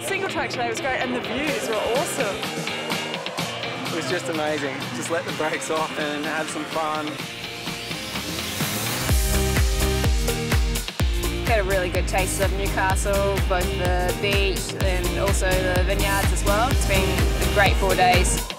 single track today was great and the views were awesome. It was just amazing. Just let the brakes off and have some fun. Got a really good taste of Newcastle, both the beach and also the vineyards as well. It's been a great four days.